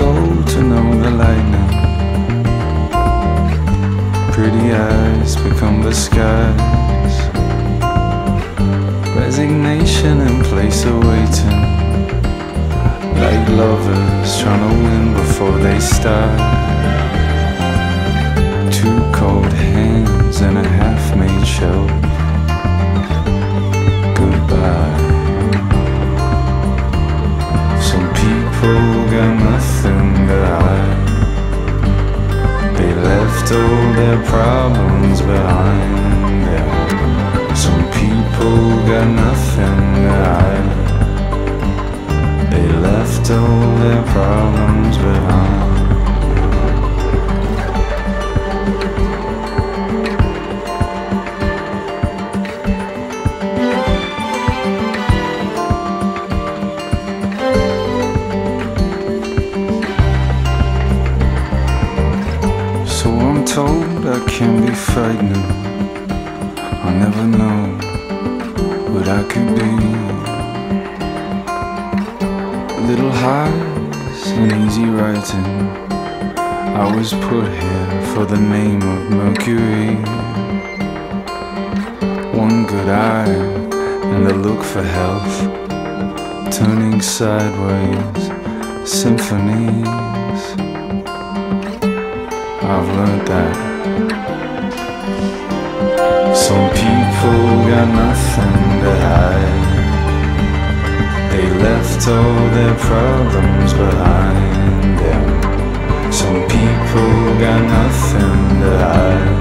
soul to know the lightning. Pretty eyes become the skies. Resignation in place of waiting. Like lovers trying to win before they start. Left all their problems behind them. Some people got nothing to hide. They left all their problems behind. Told I can be frightening. I'll never know what I could be. Little highs and easy writing. I was put here for the name of Mercury. One good eye and a look for health. Turning sideways, symphonies. I've learned that some people got nothing to hide. They left all their problems behind them. Some people got nothing to hide.